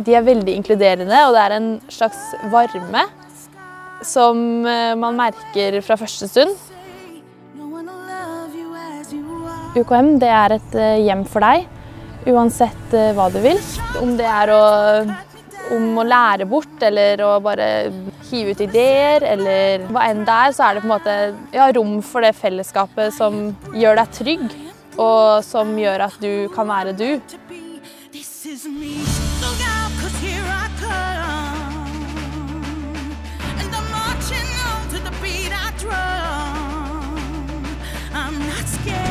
De er veldig inkluderende, og det er en slags varme som eh, man merker fra første stund. UKM det er et eh, hjem for deg, uansett eh, hva du vil. Om det er å, om å lære bort, eller å bare hive ut ideer, eller hva enn det er, så er det på en måte ja, rom for det fellesskapet som gjør deg trygg, og som gjør at du kan være du. is me. Look out, cause here I come. And I'm marching on to the beat I drum. I'm not scared.